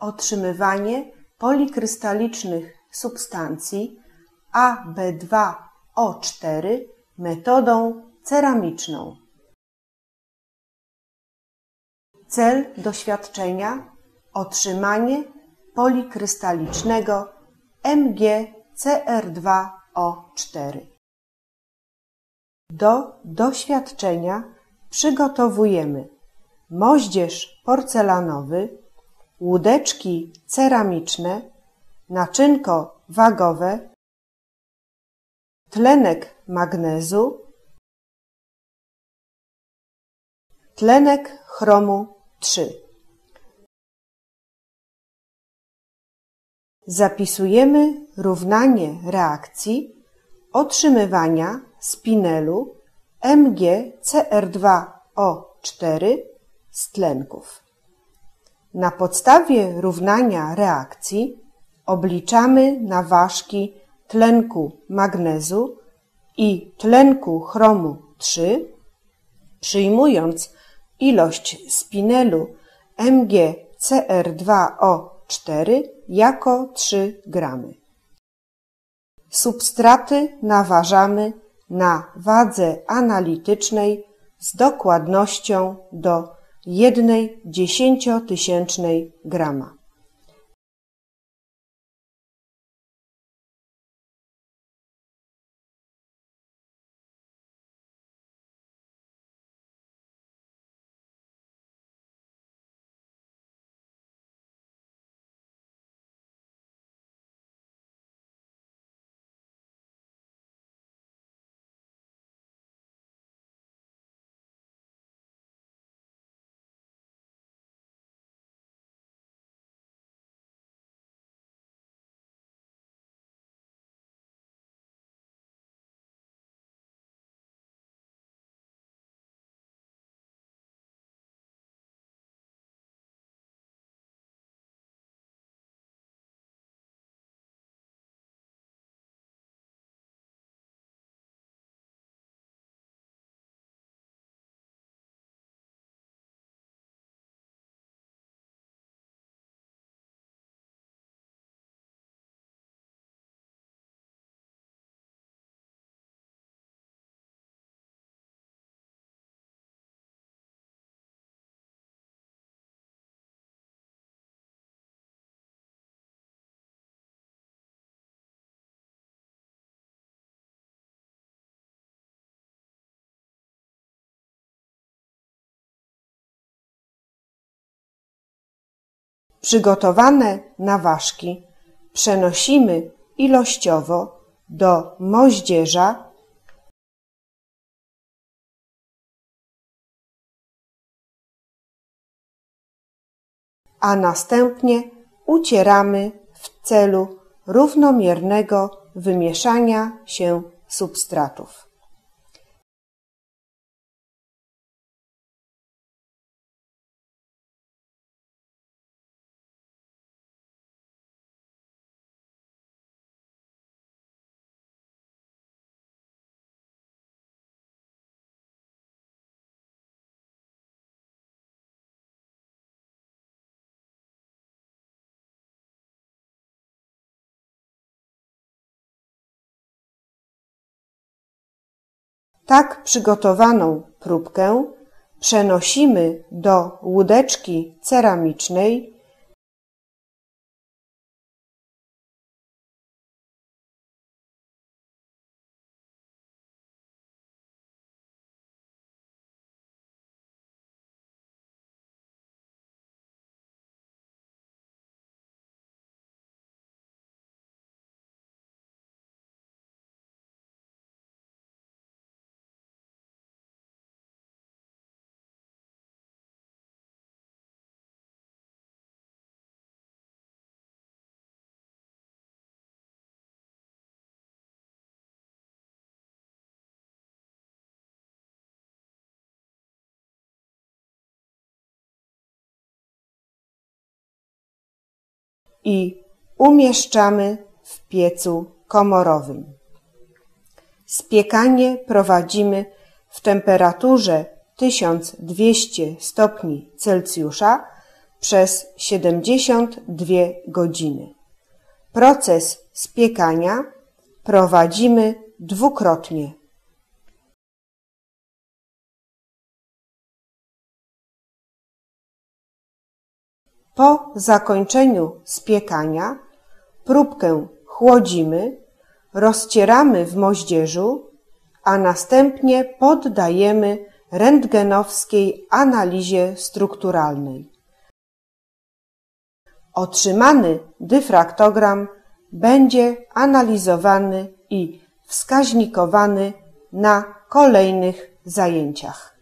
otrzymywanie polikrystalicznych substancji AB2O4 metodą ceramiczną. Cel doświadczenia otrzymanie polikrystalicznego MgCr2O4. Do doświadczenia przygotowujemy moździerz porcelanowy, łódeczki ceramiczne, naczynko wagowe, tlenek magnezu, tlenek chromu 3. Zapisujemy równanie reakcji otrzymywania spinelu MgCr2O4 z tlenków. Na podstawie równania reakcji obliczamy naważki tlenku magnezu i tlenku chromu 3, przyjmując ilość spinelu MgCr2O4 jako 3 gramy. Substraty naważamy na wadze analitycznej z dokładnością do jednej dziesięciotysięcznej grama. Przygotowane naważki przenosimy ilościowo do moździerza a następnie ucieramy w celu równomiernego wymieszania się substratów. Tak przygotowaną próbkę przenosimy do łódeczki ceramicznej i umieszczamy w piecu komorowym. Spiekanie prowadzimy w temperaturze 1200 stopni Celsjusza przez 72 godziny. Proces spiekania prowadzimy dwukrotnie. Po zakończeniu spiekania próbkę chłodzimy, rozcieramy w moździerzu, a następnie poddajemy rentgenowskiej analizie strukturalnej. Otrzymany dyfraktogram będzie analizowany i wskaźnikowany na kolejnych zajęciach.